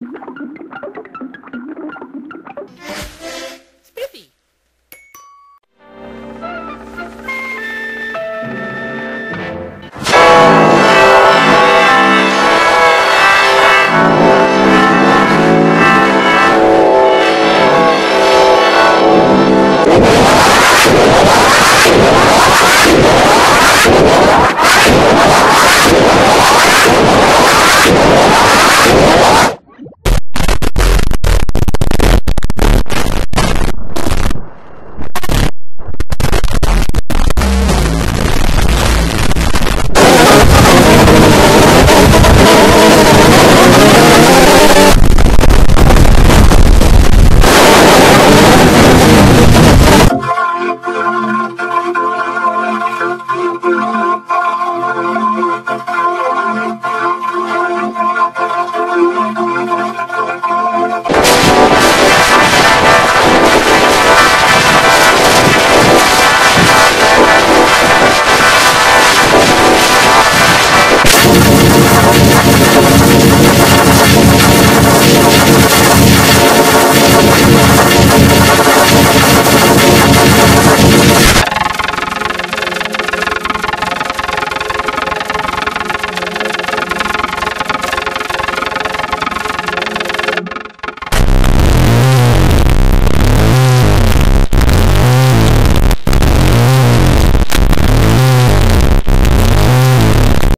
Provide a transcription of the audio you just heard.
you